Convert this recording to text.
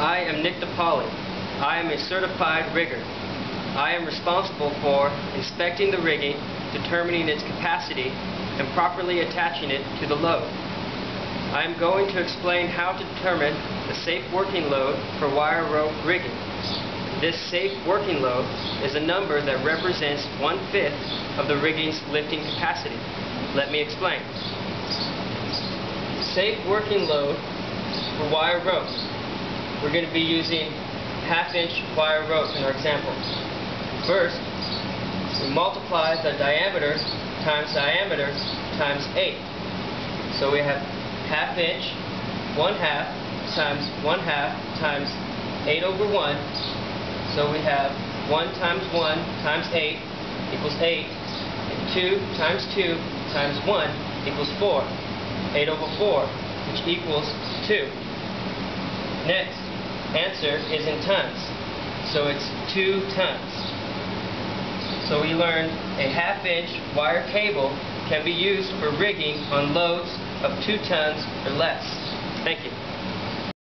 I am Nick DePaoli. I am a certified rigger. I am responsible for inspecting the rigging, determining its capacity, and properly attaching it to the load. I am going to explain how to determine the safe working load for wire rope rigging. This safe working load is a number that represents one-fifth of the rigging's lifting capacity. Let me explain. Safe working load for wire rope. We're going to be using half-inch wire rope in our example. First, we multiply the diameter times diameter times 8. So we have half inch, 1 half times 1 half times 8 over 1. So we have 1 times 1 times 8 equals 8. And 2 times 2 times 1 equals 4. 8 over 4, which equals 2. Next, answer is in tons. So it's 2 tons. So we learned a half inch wire cable can be used for rigging on loads of 2 tons or less. Thank you.